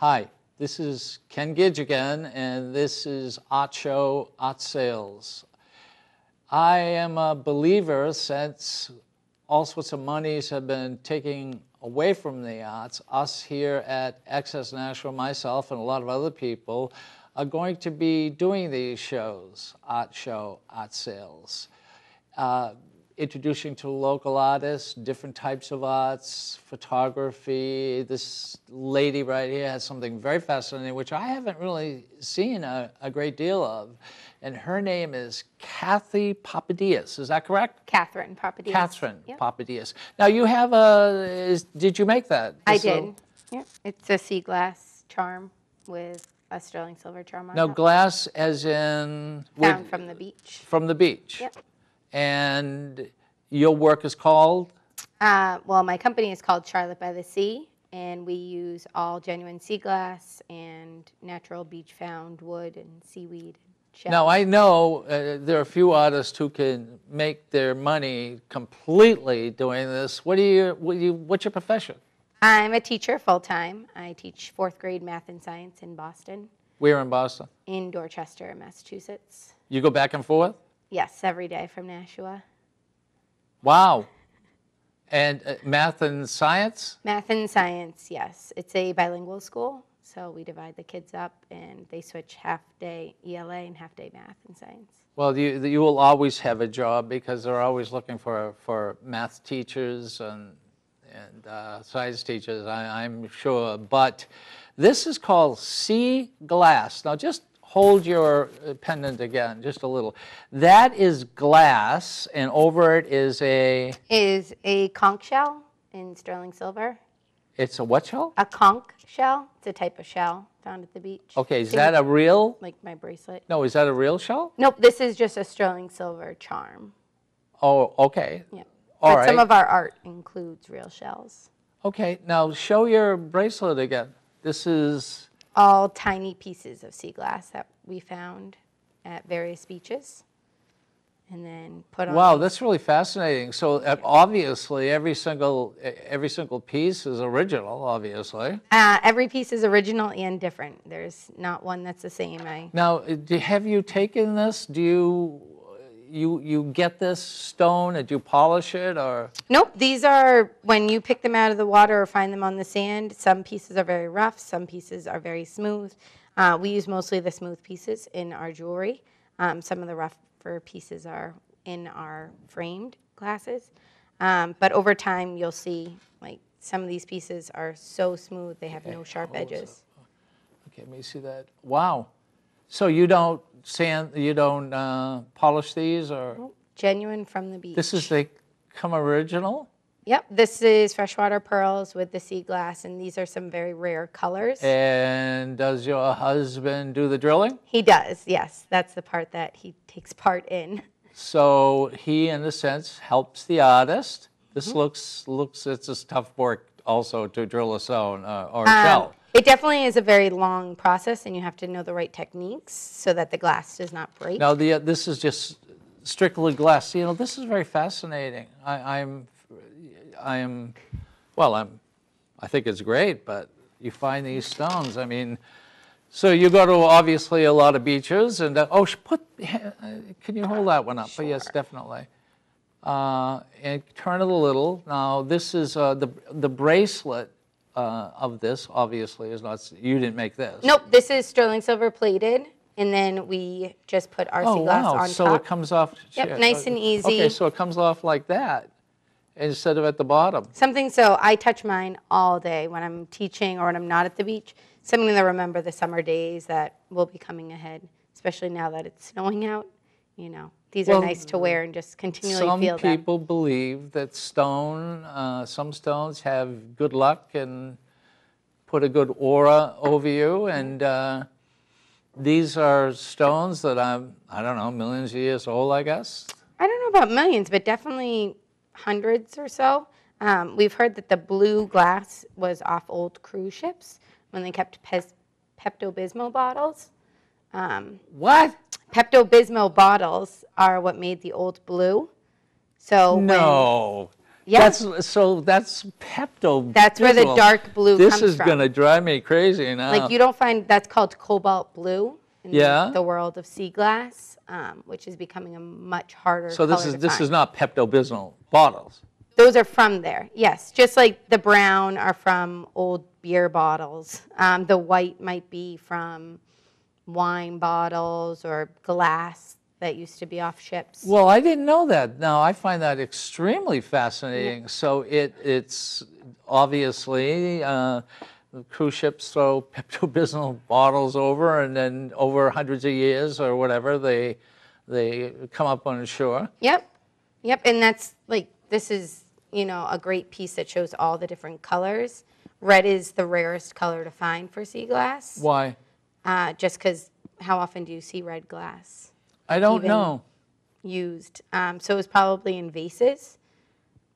Hi, this is Ken Gidge again, and this is Art Show Art Sales. I am a believer since all sorts of monies have been taken away from the arts. Us here at Access Nashua, myself, and a lot of other people are going to be doing these shows, Art Show, Art Sales. Uh, introducing to local artists, different types of arts, photography. This lady right here has something very fascinating, which I haven't really seen a, a great deal of. And her name is Kathy Papadeas. Is that correct? Kathryn Papadeas. Kathryn Yep. Papadeas. Now you have a, is, did you make that? I did. Yep. It's a sea glass charm with a sterling silver charm on Now top. glass as in? Found from the beach. From the beach? Yep. And your work is called? Uh, well, my company is called Charlotte by the Sea, and we use all genuine sea glass and natural beach found wood and seaweed. Shells. Now, I know uh, there are a few artists who can make their money completely doing this. What do you, what do you, what's your profession? I'm a teacher full time. I teach fourth grade math and science in Boston, We're in Boston. in Dorchester, Massachusetts. You go back and forth? Yes, every day from Nashua. Wow. And uh, math and science? Math and science, yes. It's a bilingual school, so we divide the kids up and they switch half day ELA and half day math and science. Well, you, you will always have a job because they're always looking for, for math teachers and, and uh, science teachers, I, I'm sure. But this is called sea glass. Now, just hold your uh, pendant again, just a little. That is glass, and over it is a, Is a conch shell in sterling silver. it's a what shell? A conch shell, it's a type of shell found at the beach. Okay, is that a real? like my bracelet? No, is that a real shell? Nope, this is just a sterling silver charm. Oh, okay. Yeah. All but some of our art includes real shells. Okay, now show your bracelet again. This is, All tiny pieces of sea glass that we found at various beaches. And then put on wow, that's really fascinating. So uh, obviously, every single every single piece is original. Obviously. Uh, every piece is original and different. There's not one that's the same. I Now, uh, have you taken this? Do you you you get this stone? and you polish it or? nope. These are when you pick them out of the water or find them on the sand. Some pieces are very rough. Some pieces are very smooth. Uh, we use mostly the smooth pieces in our jewelry. Um, some of the rougher pieces are in our framed glasses. Um, but over time, you'll see like some of these pieces are so smooth they have no sharp edges. Okay, let me see that. Wow. So you don't sand, you don't uh, polish these, or Genuine from the beach. this is they come original, Yep, this is freshwater pearls with the sea glass, and these are some very rare colors. and does your husband do the drilling? he does, yes. That's the part that he takes part in. So he, in a sense, helps the artist. This Mm-hmm. looks looks it's a tough work also to drill a stone uh, or a Um, shell. It definitely is a very long process, and you have to know the right techniques so that the glass does not break. Now the this is just strictly glass. You know, this is very fascinating. I, I'm I am well. I'm I think it's great, but you find these stones. I mean. So you go to obviously a lot of beaches, and uh, oh, put. Uh, can you hold that one up? But yes, definitely. Uh, and turn it a little. Now this is uh, the the bracelet uh, of this. Obviously, is not. You didn't make this. Nope, this is sterling silver plated, and then we just put our sea Oh glass wow! on So top. it comes off. Yep, shit, nice and easy. Okay, so it comes off like that instead of at the bottom. Something so I touch mine all day when I'm teaching or when I'm not at the beach. Something to remember the summer days that will be coming ahead, especially now that it's snowing out. You know, these Well, are nice to wear and just continually Some feel them. people believe that stone, uh, some stones have good luck and put a good aura over you, and uh, these are stones that I'm, I don't know, millions of years old, I guess. I don't know about millions, but definitely hundreds or so. Um, we've heard that the blue glass was off old cruise ships when they kept Pepto Bismol bottles. Um, What? Pepto Bismol bottles are what made the old blue. So when- No. Yeah. That's, so that's Pepto. That's where the dark blue This is gonna drive me crazy now. Like you don't find that's called cobalt blue in Yeah. the world of sea glass, um, which is becoming a much harder. So this is, to this find. is not Pepto-Bismol bottles. Those are from there, yes. Just like the brown are from old beer bottles. Um, the white might be from wine bottles or glass that used to be off ships. Well, I didn't know that. Now, I find that extremely fascinating. So it, it's obviously, uh, cruise ships throw Pepto-Bismol bottles over and then over hundreds of years or whatever, they, they come up on shore. Yep, yep. And that's like this is you know a great piece that shows all the different colors. Red is the rarest color to find for sea glass. Why? Uh, just because how often do you see red glass I don't Even- know. used? Um, so it was probably in vases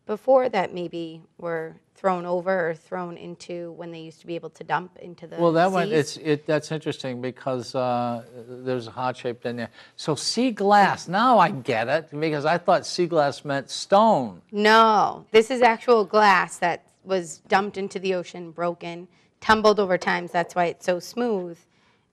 before that maybe were thrown over or thrown into when they used to be able to dump into the Well, that one, it's, it, that's interesting because uh, there's a heart shaped in there. So sea glass, now I get it because I thought sea glass meant stone. No, this is actual glass that was dumped into the ocean, broken, tumbled over times. That's why it's so smooth.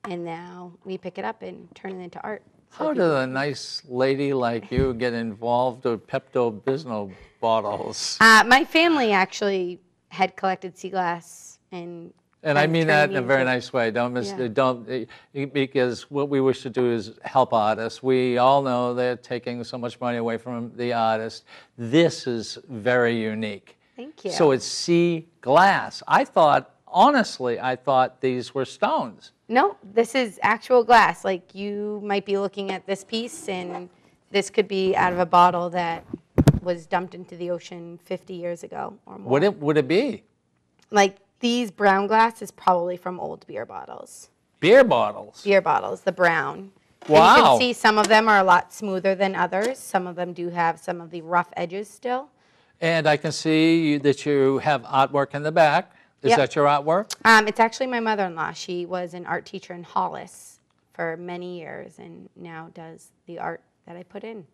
And now we pick it up and turn it into art. So How did a nice lady like you get involved with Pepto-Bismol bottles? Uh, my family actually had collected sea glass and. And I mean that in a very nice way. Don't mis- Yeah. don't eh, because what we wish to do is help artists. We all know they're taking so much money away from the artist. This is very unique. Thank you. So it's sea glass. I thought, honestly, I thought these were stones. No, this is actual glass. Like you might be looking at this piece, and this could be out of a bottle that was dumped into the ocean 50 years ago or more. Would it would it be Like these brown glass is probably from old beer bottles. beer bottles? Beer bottles, the brown. And you can see some of them are a lot smoother than others. Some of them do have some of the rough edges still. And I can see you- that you have artwork in the back. Is Yep. that your artwork? Um, it's actually my mother-in-law. She was an art teacher in Hollis for many years, and now does the art that I put in.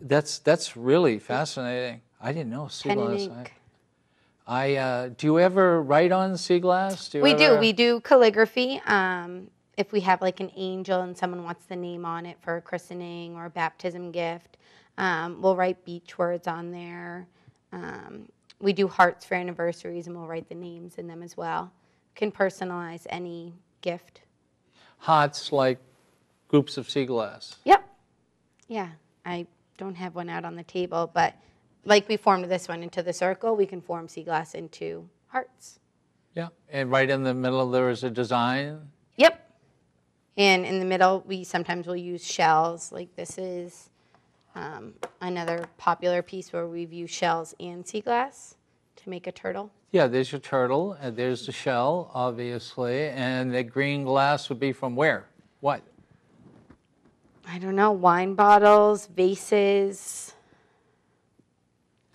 That's that's really fascinating. I didn't know sea Pen and glass. ink. I, I uh, do you ever write on sea glass? Do you We do. We do calligraphy. Um, if we have like an angel and someone wants the name on it for a christening or a baptism gift, um, we'll write beach words on there. Um, we do hearts for anniversaries and we'll write the names in them as well. Can personalize any gift. Hearts like groups of sea glass. Yep. Yeah. I don't have one out on the table, but like we formed this one into the circle, we can form sea glass into hearts. Yeah, and right in the middle there is a design. Yep. And in the middle, we sometimes will use shells. Like this is um, another popular piece where we've used shells and sea glass to make a turtle. Yeah, there's your turtle, and there's the shell, obviously, and the green glass would be from where? What? I don't know, wine bottles, vases,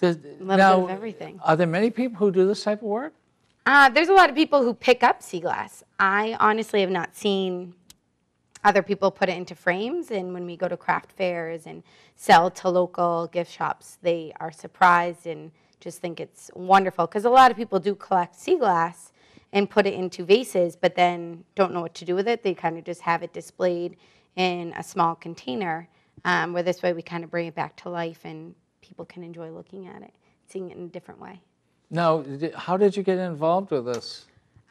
a little now, bit of everything. Are there many people who do this type of work? Uh, there's a lot of people who pick up sea glass. I honestly have not seen other people put it into frames. And when we go to craft fairs and sell to local gift shops, they are surprised and just think it's wonderful. Because a lot of people do collect sea glass and put it into vases, but then don't know what to do with it. They kind of just have it displayed in a small container. Um, where this way we kind of bring it back to life and people can enjoy looking at it, seeing it in a different way. Now, how did you get involved with this?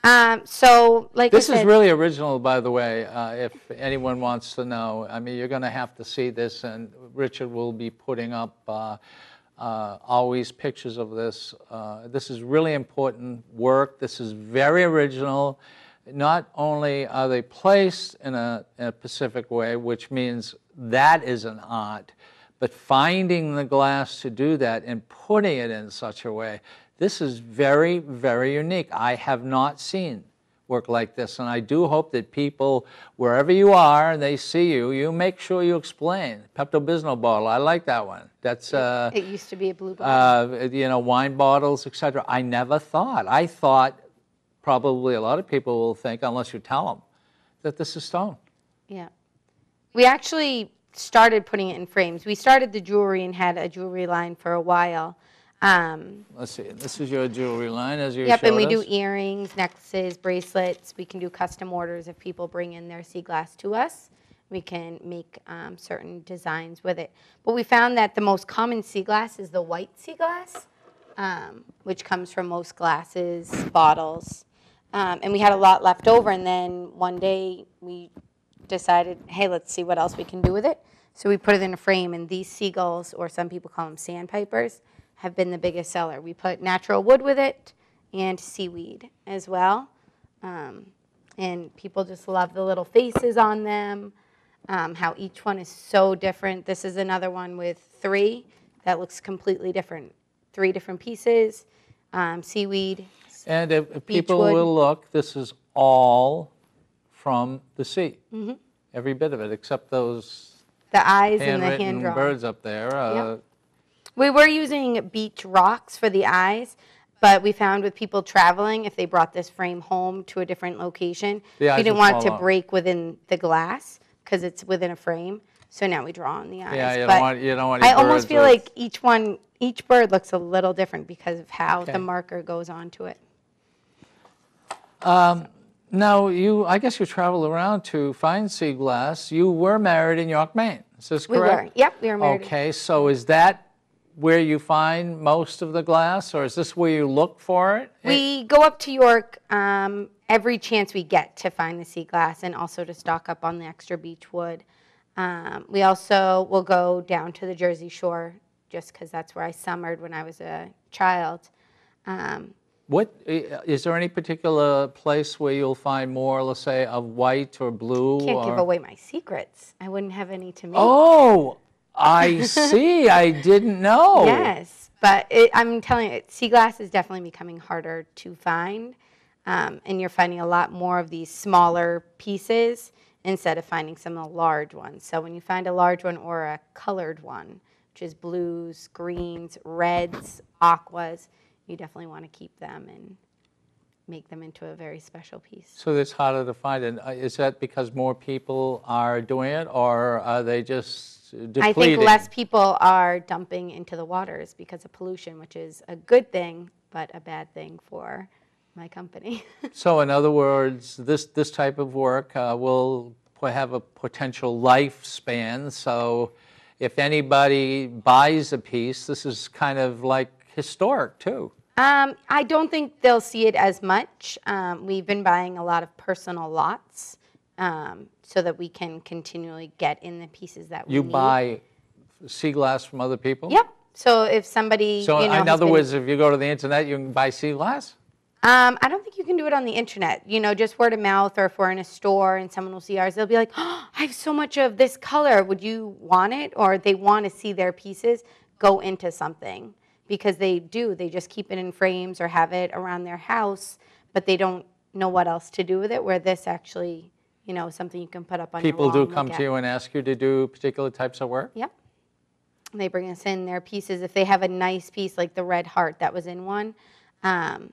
Um, so, like This I is really original, by the way, uh, if anyone wants to know. I mean, you're going to have to see this, and Richard will be putting up uh, uh, always pictures of this. Uh, This is really important work. This is very original. Not only are they placed in a in a specific way, which means that is an art, but finding the glass to do that and putting it in such a way, this is very, very unique. I have not seen work like this, and I do hope that people, wherever you are, and they see you, you make sure you explain. Pepto-Bismol bottle, I like that one. That's, uh, it used to be a blue bottle. uh, you know, wine bottles, etc. I never thought. I thought, probably a lot of people will think, unless you tell them, that this is stone. yeah. We actually started putting it in frames. We started the jewelry and had a jewelry line for a while. Um, Let's see, this is your jewelry line as you Yep, and we showed do earrings, necklaces, bracelets. We can do custom orders if people bring in their sea glass to us. We can make um, certain designs with it. But we found that the most common sea glass is the white sea glass, um, which comes from most glasses, bottles. Um, and we had a lot left over, and then one day we decided, hey, let's see what else we can do with it. So we put it in a frame, and these seagulls, or some people call them sandpipers, have been the biggest seller. We put natural wood with it and seaweed as well. Um, and people just love the little faces on them, um, how each one is so different. This is another one with three that looks completely different. Three different pieces, um, seaweed. And if if people Beachwood. will look, this is all from the sea. Mm-hmm. Every bit of it, except those The eyes and the hand drawn. birds up there. uh, We were using beach rocks for the eyes, but we found with people traveling, if they brought this frame home to a different location, The eyes we didn't would want it fall to break within the glass because it's within a frame. So now we draw on the eyes. Yeah, you don't But want- you don't want I almost birds feel with- like each one, each bird looks a little different because of how Okay. the marker goes onto it. Um, now, you, I guess you travel around to find sea glass. You were married in York, Maine. Is this We correct? were, yep, we were married. Okay, so is that where you find most of the glass, or is this where you look for it? We go up to York um, every chance we get to find the sea glass and also to stock up on the extra beach wood. Um, we also will go down to the Jersey Shore just because that's where I summered when I was a child. Um, What, is there any particular place where you'll find more, let's say, of white or blue? can't give away my secrets. I wouldn't have any to make. Oh, I see. I didn't know. Yes, but it, I'm telling you, sea glass is definitely becoming harder to find, um, and you're finding a lot more of these smaller pieces instead of finding some of the large ones. So when you find a large one or a colored one, which is blues, greens, reds, aquas, you definitely want to keep them and make them into a very special piece. So it's harder to find. And uh, is that because more people are doing it, or are they just depleting? I think less people are dumping into the waters because of pollution, which is a good thing, but a bad thing for my company. So in other words, this, this type of work uh, will have a potential lifespan. So if anybody buys a piece, this is kind of like historic too. Um, I don't think they'll see it as much. Um, we've been buying a lot of personal lots um, so that we can continually get in the pieces that we You need. buy sea glass from other people? Yep. So if somebody, So you know, in has other been- words, if you go to the internet, you can buy sea glass? Um, I don't think you can do it on the internet. You know, just word of mouth, or if we're in a store and someone will see ours, they'll be like, oh, "I have so much of this color. Would you want it?" Or they want to see their pieces go into something because they do. They just keep it in frames or have it around their house, but they don't know what else to do with it. Where this actually, you know, something you can put up on People your do come to you and ask you to do particular types of work? Yep. They bring us in their pieces. If they have a nice piece like the red heart that was in one, um,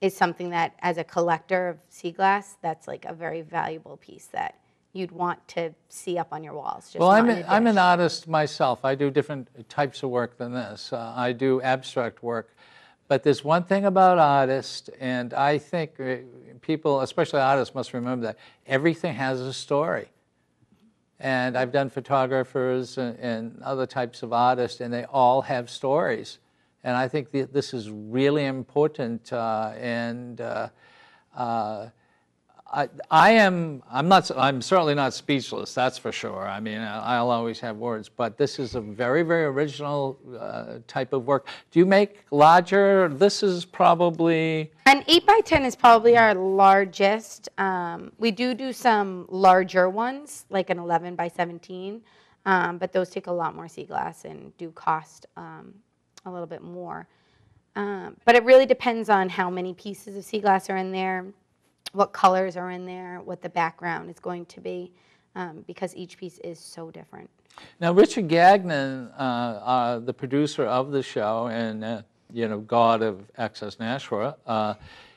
is something that as a collector of sea glass, that's like a very valuable piece that you'd want to see up on your walls. Just Well, I'm, an, a I'm an artist myself. I do different types of work than this. Uh, I do abstract work. But there's one thing about artists, and I think uh, people, especially artists, must remember that everything has a story. And I've done photographers and, and other types of artists, and they all have stories. And I think that this is really important. Uh, and uh, uh, I, I am, I'm not, I'm certainly not speechless, that's for sure. I mean, I'll always have words, but this is a very, very original uh, type of work. Do you make larger? This is probably, An 8 by 10 is probably our largest. Um, we do do some larger ones, like an 11 by 17, um, but those take a lot more sea glass and do cost um, a little bit more. Um, but it really depends on how many pieces of sea glass are in there, what colors are in there, what the background is going to be, um, because each piece is so different. now Richard Gagnon, uh, uh, the producer of the show and, uh, you know, god of Access Nashua, uh,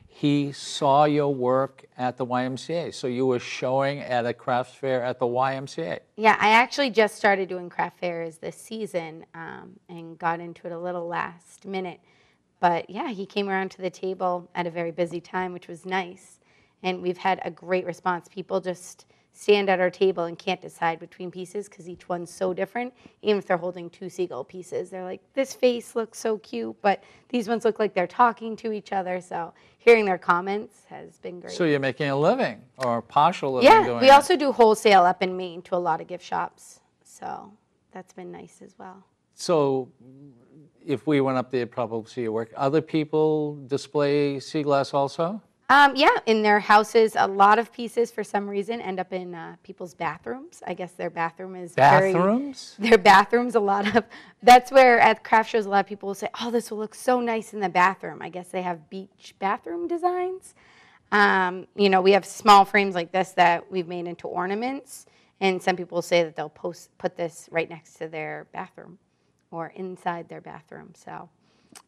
he saw your work at the YMCA. So you were showing at a craft fair at the YMCA. Yeah, I actually just started doing craft fairs this season um, and got into it a little last minute. But yeah, he came around to the table at a very busy time, which was nice. And we've had a great response. People just stand at our table and can't decide between pieces because each one's so different. Even if they're holding two seagull pieces, they're like, this face looks so cute, but these ones look like they're talking to each other. So hearing their comments has been great. So you're making a living or a partial living yeah, we it. also do wholesale up in Maine to a lot of gift shops. So that's been nice as well. So if we went up there, probably see your work. Other people display sea glass also? Um, yeah, in their houses, a lot of pieces for some reason end up in uh, people's bathrooms. I guess their bathroom is very Bathrooms? their bathrooms. A lot of that's where at craft shows, a lot of people will say, "Oh, this will look so nice in the bathroom." I guess they have beach bathroom designs. Um, you know, we have small frames like this that we've made into ornaments, and some people say that they'll post put this right next to their bathroom or inside their bathroom. So.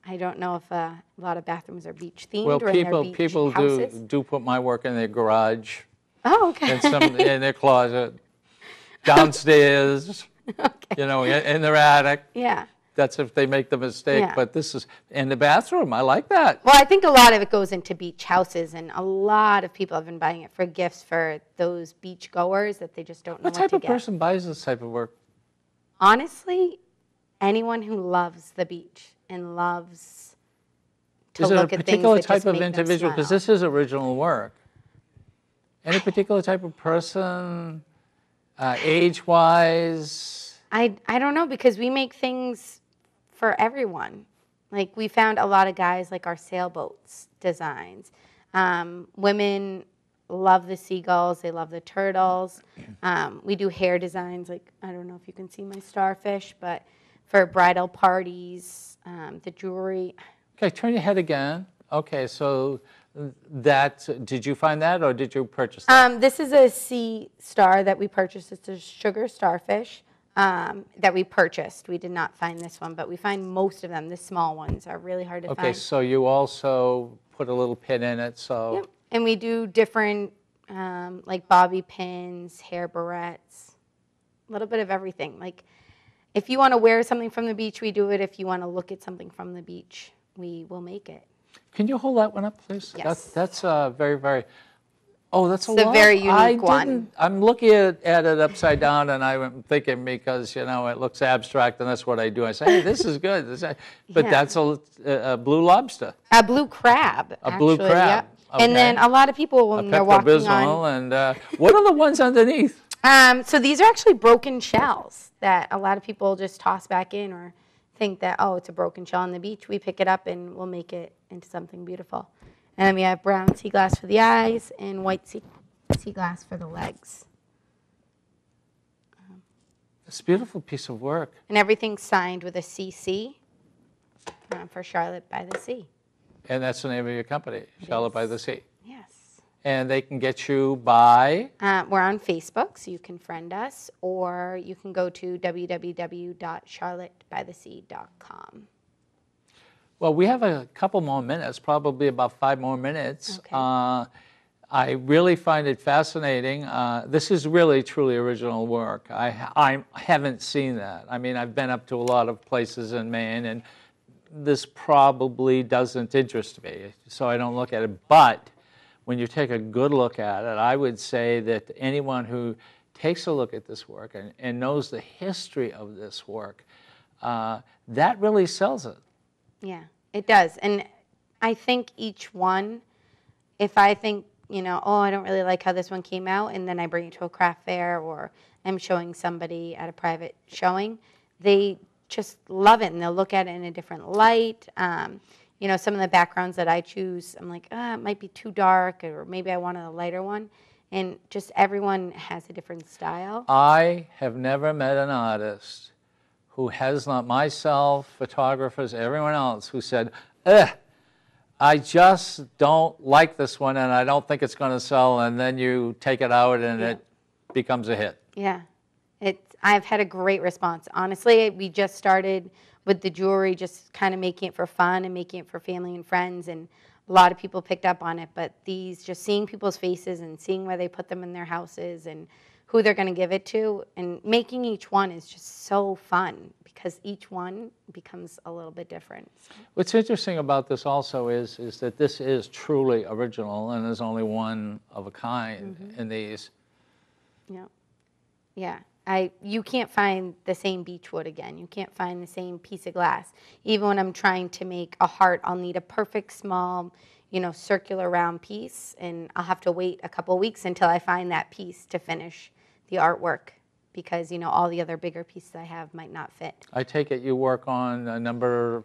I don't know if uh, a lot of bathrooms are beach themed Well, or in people, their beach people houses. do, do put my work in their garage Oh, okay. and some in their closet, downstairs, okay. you know, in, in their attic. yeah. That's if they make the mistake. Yeah. But this is in the bathroom. I like that. Well, I think a lot of it goes into beach houses, and a lot of people have been buying it for gifts for those beach goers that they just don't know What what, type of get. person buys this type of work? Honestly, anyone who loves the beach and loves to Is it a look at things particular that type just of make them individual? Because this is original work. Any particular type of person, uh, age-wise? I, I don't know because we make things for everyone. Like we found a lot of guys like our sailboats designs. Um, women love the seagulls. They love the turtles. Um, we do hair designs. Like I don't know if you can see my starfish, but for bridal parties, um, the jewelry. Okay, turn your head again. Okay, so that did you find that or did you purchase that? Um, this is a sea star that we purchased. It's a sugar starfish um, that we purchased. We did not find this one, but we find most of them. The small ones are really hard to okay, find. Okay, so you also put a little pin in it. So Yep. And we do different, um, like bobby pins, hair barrettes, a little bit of everything. Like, if you want to wear something from the beach, we do it. If you want to look at something from the beach, we will make it. can you hold that one up, please? Yes. That's that's uh, very very. Oh, that's a It's a lot. very I unique one. I'm looking at, at it upside down, and I'm thinking because you know it looks abstract, and that's what I do. I say, hey, this is good. This is- but Yeah. that's a, a blue lobster, A blue crab. A blue crab, yep. And then a lot of people a when they're walking on. Pepto-Bismol, and uh, what are the ones underneath? Um, so these are actually broken shells that a lot of people just toss back in or think that, oh, it's a broken shell on the beach. We pick it up and we'll make it into something beautiful. And then we have brown sea glass for the eyes and white sea, sea glass for the legs. It's a beautiful piece of work. And everything's signed with a CC uh, for Charlotte by the Sea. And that's the name of your company, Charlotte by the Sea. And they can get you by, Uh, we're on Facebook, so you can friend us, or you can go to www.charlottebythesea.com. well, we have a couple more minutes, probably about five more minutes. Okay. Uh, I really find it fascinating. Uh, this is really truly original work. I, I haven't seen that. I mean, I've been up to a lot of places in Maine, and this probably doesn't interest me, so I don't look at it. But when you take a good look at it, I would say that anyone who takes a look at this work and, and knows the history of this work, uh, that really sells it. Yeah, it does. And I think each one, if I think, you know, oh, I don't really like how this one came out, and then I bring it to a craft fair or I'm showing somebody at a private showing, they just love it and they'll look at it in a different light. Um, you know, some of the backgrounds that I choose, I'm like, ah, it might be too dark, or maybe I wanted a lighter one. And just everyone has a different style. I have never met an artist who has not myself, photographers, everyone else who said, Ugh, I just don't like this one and I don't think it's going to sell. And then you take it out and it becomes a hit. Yeah, it's. I've had a great response. Honestly, we just started with the jewelry, just kind of making it for fun and making it for family and friends. And a lot of people picked up on it, but these just seeing people's faces and seeing where they put them in their houses and who they're going to give it to and making each one is just so fun because each one becomes a little bit different. What's interesting about this also is, is that this is truly original and there's only one of a kind Mm-hmm. in these. Yeah. Yeah. I you can't find the same beach wood again. You can't find the same piece of glass. Even when I'm trying to make a heart, I'll need a perfect small, you know, circular round piece and I'll have to wait a couple weeks until I find that piece to finish the artwork because, you know, all the other bigger pieces I have might not fit. I take it you work on a number,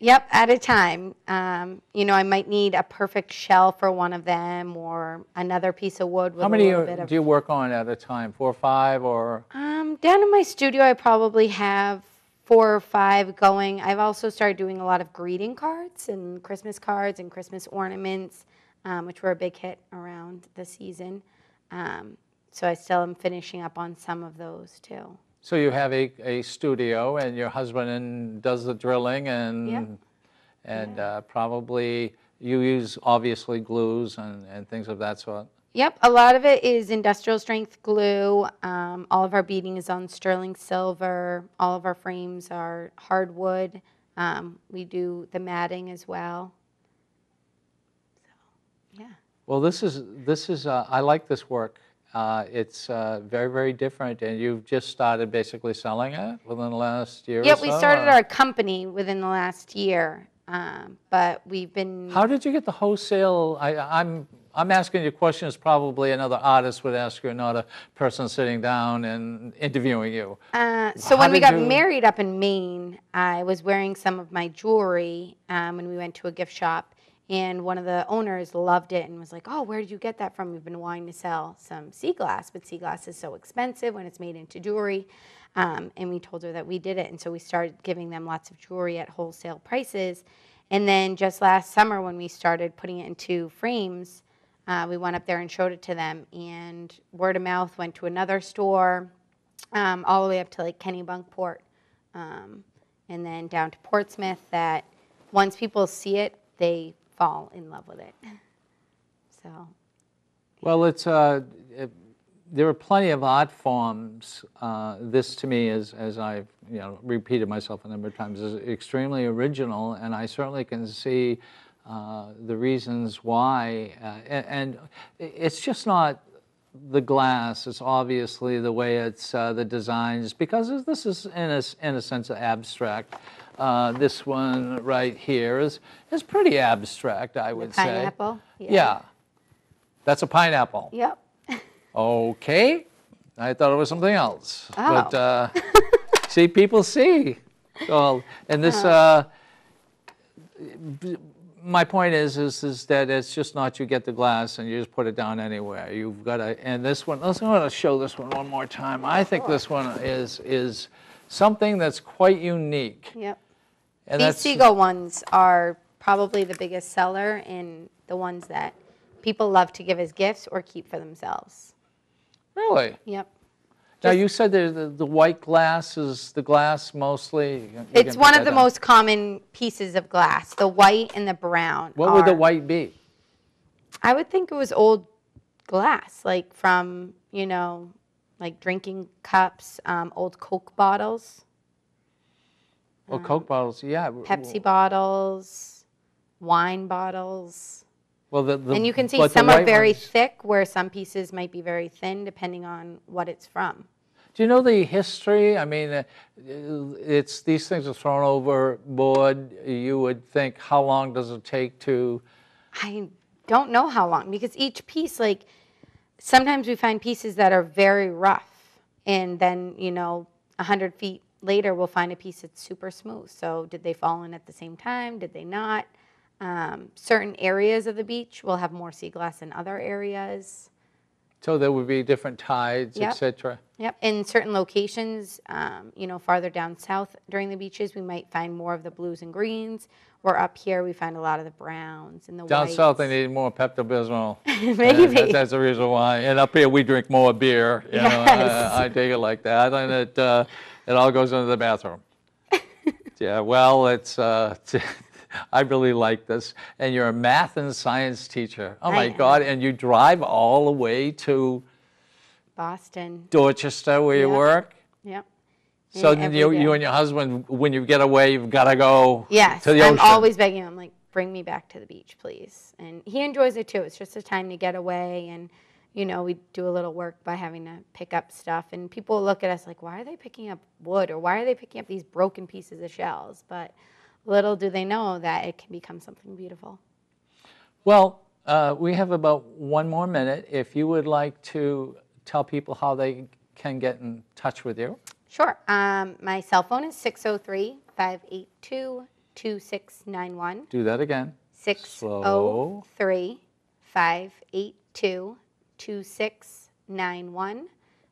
Yep, at a time. Um, you know, I might need a perfect shell for one of them or another piece of wood with how a many little are- bit of do you work on at a time? Four or five or? Um, down in my studio, I probably have four or five going. I've also started doing a lot of greeting cards and Christmas cards and Christmas ornaments, um, which were a big hit around the season. Um, so I still am finishing up on some of those too. So you have a, a studio and your husband and does the drilling and, and uh, probably you use obviously glues and, and things of that sort. Yep, a lot of it is industrial strength glue. Um, all of our beading is on sterling silver. All of our frames are hardwood. Um, we do the matting as well. So, yeah. Well, this is, this is, uh, I like this work. Uh, It's uh, very, very different, and you've just started basically selling it within the last year or so? we started or- our company within the last year, um, but we've been. How did you get the wholesale? I, I'm, I'm asking you questions probably another artist would ask you, not a person sitting down and interviewing you. Uh, so How when we got you- married up in Maine, I was wearing some of my jewelry um, when we went to a gift shop, and one of the owners loved it and was like, "Oh, where did you get that from? We've been wanting to sell some sea glass, but sea glass is so expensive when it's made into jewelry." Um, and we told her that we did it, and so we started giving them lots of jewelry at wholesale prices. And then just last summer, when we started putting it into frames, uh, we went up there and showed it to them, and word of mouth went to another store um, all the way up to like Kennebunkport, um, and then down to Portsmouth. That once people see it, they fall in love with it. So Well, it's, uh, it, there are plenty of art forms. Uh, this to me is, as I've you know repeated myself a number of times, is extremely original, and I certainly can see uh, the reasons why. Uh, and, and it's just not the glass. It's obviously the way it's uh, the designs because this is in a, in a sense abstract. Uh, this one right here is is pretty abstract, I would say. pineapple. Yeah. That's a pineapple. Yep. Okay. I thought it was something else. But Oh. uh, see, people see. Well, and this, uh, my point is, is, is that it's just not you get the glass and you just put it down anywhere. You've got to, and this one, let's, I'm going to show this one one more time. I think this one is, is something that's quite unique. Yep. And These that's, seagull ones are probably the biggest seller and the ones that people love to give as gifts or keep for themselves. really? Yep. Now, you said the, the, the white glass is the glass mostly? You can- you It's can one put of that the down. most common pieces of glass. The white and the brown. What would the are- white be? I would think it was old glass, like from, you know, like drinking cups, um, old Coke bottles, Well, Coke bottles, yeah. Pepsi bottles, wine bottles. Well, the, the And you can see some are very ones- thick, where some pieces might be very thin, depending on what it's from. Do you know the history? I mean, uh, it's these things are thrown overboard. You would think, how long does it take to? I don't know how long because each piece, like, sometimes we find pieces that are very rough, and then you know, a hundred feet later, we'll find a piece that's super smooth. So, did they fall in at the same time? Did they not? Um, certain areas of the beach will have more sea glass than other areas. So there would be different tides, Yep. etc. Yep. In certain locations, um, you know, farther down south during the beaches, we might find more of the blues and greens. Or up here, we find a lot of the browns and the Down whites. south, they need more Pepto Bismol. Maybe. that's the reason why. And up here, we drink more beer. You know, Yes. I, I take it like that, and it uh, it all goes into the bathroom. yeah. Well, it's uh, I really like this. And you're a math and science teacher. Oh I my am. God! And you drive all the way to Boston. Dorchester where you work. Yep. So you, day. you and your husband, when you get away, you've got to go Yes, to the I'm always begging him, like, bring me back to the beach, please. And he enjoys it too. It's just a time to get away, and you know, we do a little work by having to pick up stuff. And people look at us like, why are they picking up wood, or why are they picking up these broken pieces of shells? But little do they know that it can become something beautiful. Well, uh, we have about one more minute. If you would like to tell people how they can get in touch with you. Sure. Um, my cell phone is 603 582 2691. Do that again. 603 582 2691.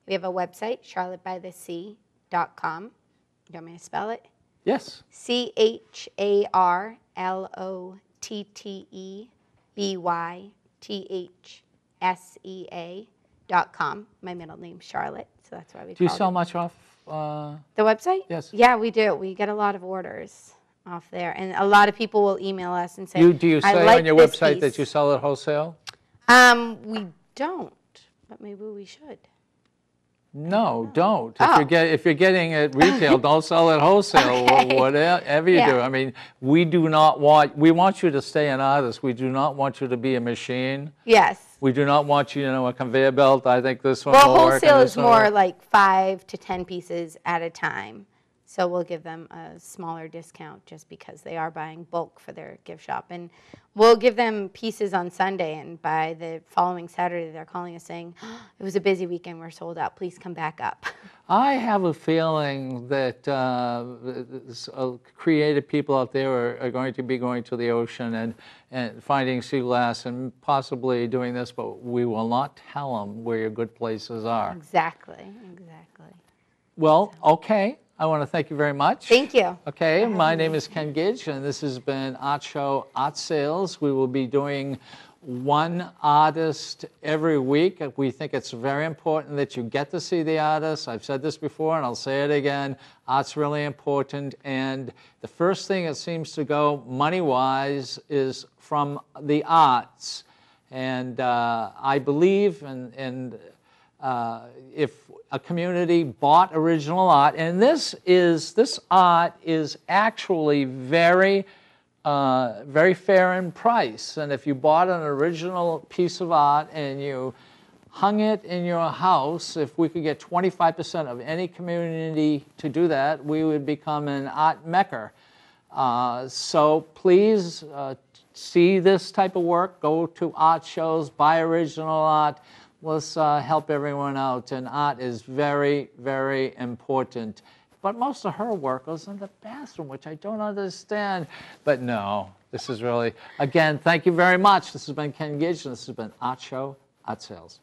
We have a website, charlottebythesea.com. You want me to spell it? Yes. C H A R L O T T E B Y T H S E A dot com. My middle name's Charlotte, so that's why we Do you sell it. much off? Uh, the website. Yes. Yeah, we do. We get a lot of orders off there, and a lot of people will email us and say, you, do you "I say like on your website that you sell at wholesale? Um, we don't, but maybe we should. No, oh. don't. If Oh. you're get, if you're getting it retail, don't sell it wholesale. Okay. Whatever you do. I mean, we do not want. We want you to stay an artist. We do not want you to be a machine. Yes. We do not want you, you know, a conveyor belt. I think this one Well, will work. and wholesale is more like five to ten pieces at a time. So we'll give them a smaller discount just because they are buying bulk for their gift shop. And we'll give them pieces on Sunday, and by the following Saturday, they're calling us saying, "It was a busy weekend. We're sold out. Please come back up." I have a feeling that uh, uh, creative people out there are, are going to be going to the ocean and, and finding sea glass and possibly doing this, but we will not tell them where your good places are. exactly. Exactly. Well, okay. I want to thank you very much. Thank you. Okay, my name is Ken Gidge, and this has been Art Show Art Sales. We will be doing one artist every week. We think it's very important that you get to see the artist. I've said this before, and I'll say it again. Art's really important, and the first thing that seems to go money-wise is from the arts. And uh, I believe, and, and uh, if a community bought original art, and this is this art is actually very, uh, very fair in price. And if you bought an original piece of art and you hung it in your house, if we could get 25% of any community to do that, we would become an art mecca. Uh, so please uh, see this type of work. Go to art shows, buy original art. Let's uh, help everyone out. And art is very, very important. But most of her work goes in the bathroom, which I don't understand. But no, this is really, again, thank you very much. This has been Ken Gidge, and this has been Art Show, Art Sales.